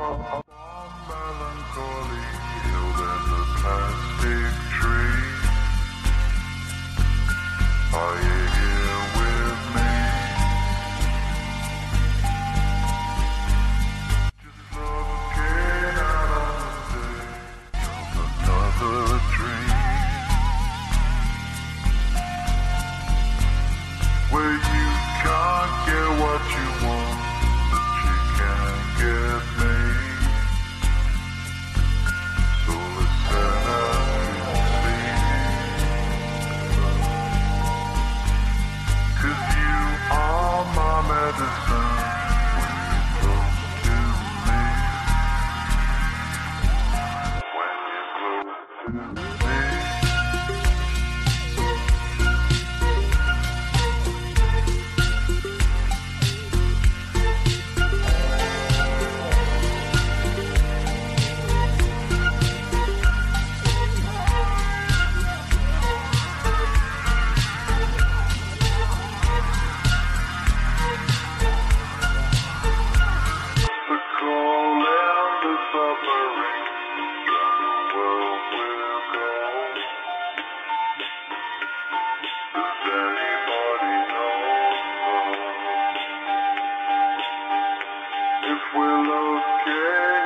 Melancholy hill, if we're